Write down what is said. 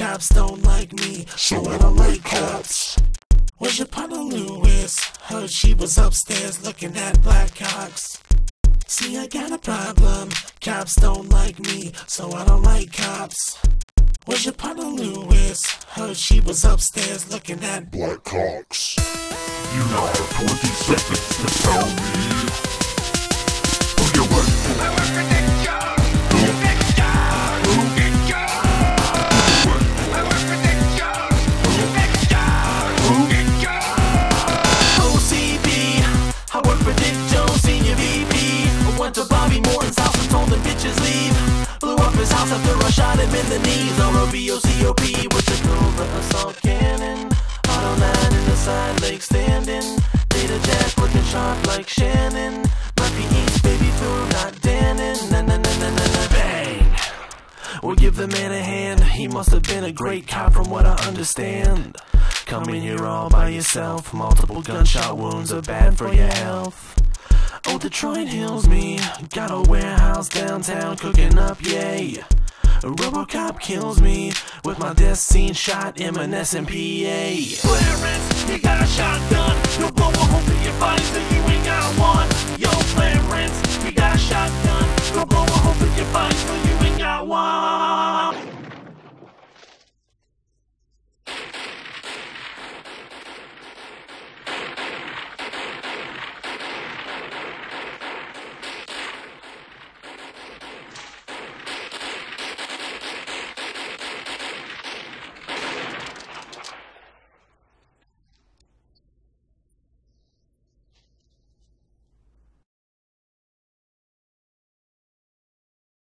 Cops don't like me, so I don't like cops. Where's your partner Lewis? Heard she was upstairs looking at black cocks. See, I got a problem. Cops don't like me, so I don't like cops. Where's your partner Lewis? Heard she was upstairs looking at Black cocks. You now have 20 seconds to tell me the knees. R-O-B-O-C-O-P with the Cobra assault cannon. Auto 9 in the side leg standing. Data jack looking sharp like Shannon. Murphy East, baby through, not Dannon. Na na na na na na bang. We'll give the man a hand. He must have been a great cop from what I understand. Coming here all by yourself. Multiple gunshot wounds are bad for your health. Oh, Detroit hills me. Got a warehouse downtown cooking up, yay. Robocop kills me with my death scene shot, Monessen PA. Clarence, you got a